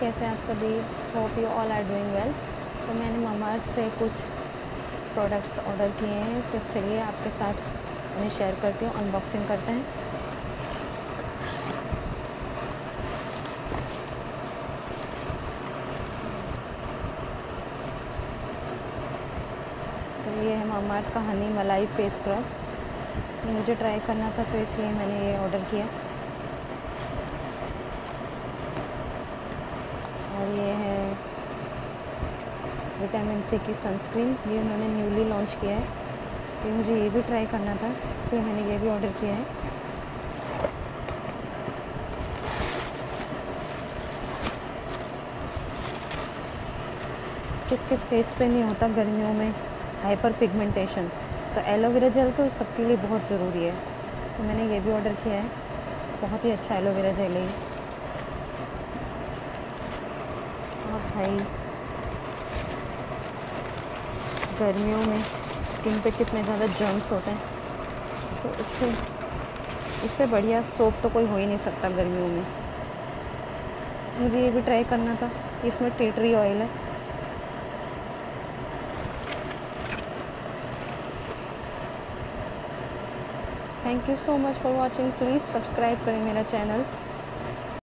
कैसे आप सभी hope you all are doing well तो मैंने ममार्स से कुछ प्रोडक्ट्स ऑर्डर किए हैं। तो चलिए आपके साथ उन्हें शेयर करती हूँ अनबॉक्सिंग करते हैं। तो ये है मामार्ट का हनी मलाई फेस स्क्रब ये मुझे ट्राई करना था तो इसलिए मैंने ये ऑर्डर किया और ये है विटामिन सी की सनस्क्रीन, ये उन्होंने न्यूली लॉन्च किया है। तो मुझे ये भी ट्राई करना था, इसलिए मैंने ये भी ऑर्डर किया है। किसके फेस पे नहीं होता गर्मियों में हाइपर पिगमेंटेशन तो एलोवेरा जेल तो सबके लिए बहुत ज़रूरी है। तो मैंने ये भी ऑर्डर किया है। बहुत ही अच्छा एलोवेरा जेल है और भाई गर्मियों में स्किन पे कितने ज़्यादा जर्म्स होते हैं। तो उससे इससे बढ़िया सोप तो कोई हो ही नहीं सकता गर्मियों में। मुझे ये भी ट्राई करना था, इसमें टेटरी ऑयल है। Thank you so much for watching please subscribe करें मेरा चैनल